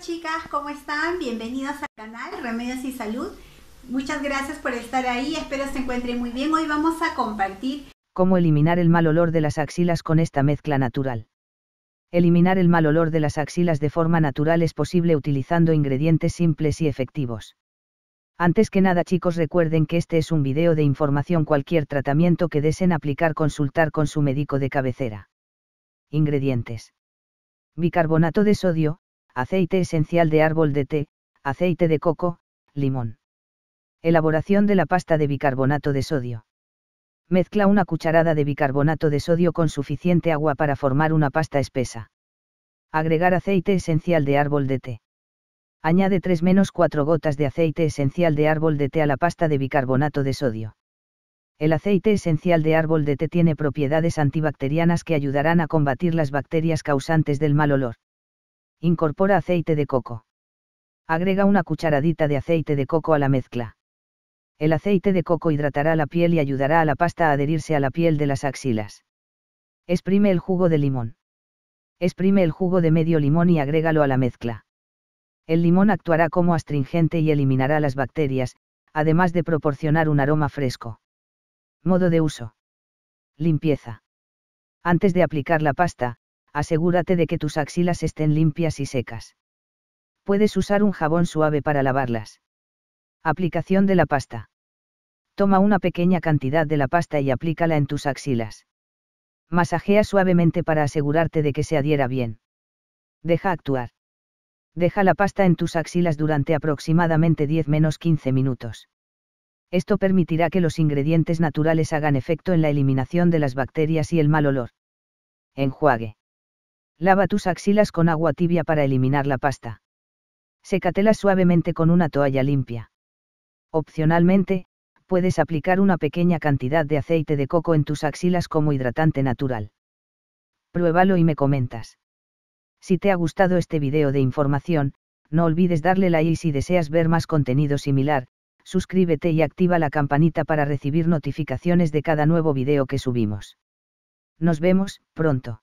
chicas, ¿cómo están? Bienvenidos al canal Remedios y Salud. Muchas gracias por estar ahí, espero se encuentren muy bien. Hoy vamos a compartir cómo eliminar el mal olor de las axilas con esta mezcla natural. Eliminar el mal olor de las axilas de forma natural es posible utilizando ingredientes simples y efectivos. Antes que nada chicos recuerden que este es un video de información cualquier tratamiento que deseen aplicar consultar con su médico de cabecera. Ingredientes. Bicarbonato de sodio, aceite esencial de árbol de té, aceite de coco, limón. Elaboración de la pasta de bicarbonato de sodio. Mezcla una cucharada de bicarbonato de sodio con suficiente agua para formar una pasta espesa. Agregar aceite esencial de árbol de té. Añade 3-4 gotas de aceite esencial de árbol de té a la pasta de bicarbonato de sodio. El aceite esencial de árbol de té tiene propiedades antibacterianas que ayudarán a combatir las bacterias causantes del mal olor. Incorpora aceite de coco. Agrega una cucharadita de aceite de coco a la mezcla. El aceite de coco hidratará la piel y ayudará a la pasta a adherirse a la piel de las axilas. Exprime el jugo de limón. Exprime el jugo de medio limón y agrégalo a la mezcla. El limón actuará como astringente y eliminará las bacterias, además de proporcionar un aroma fresco. Modo de uso. Limpieza. Antes de aplicar la pasta, asegúrate de que tus axilas estén limpias y secas. Puedes usar un jabón suave para lavarlas. Aplicación de la pasta. Toma una pequeña cantidad de la pasta y aplícala en tus axilas. Masajea suavemente para asegurarte de que se adhiera bien. Deja actuar. Deja la pasta en tus axilas durante aproximadamente 10-15 minutos. Esto permitirá que los ingredientes naturales hagan efecto en la eliminación de las bacterias y el mal olor. Enjuague. Lava tus axilas con agua tibia para eliminar la pasta. Sécatelas suavemente con una toalla limpia. Opcionalmente, puedes aplicar una pequeña cantidad de aceite de coco en tus axilas como hidratante natural. Pruébalo y me comentas. Si te ha gustado este video de información, no olvides darle like y si deseas ver más contenido similar, suscríbete y activa la campanita para recibir notificaciones de cada nuevo video que subimos. Nos vemos, pronto.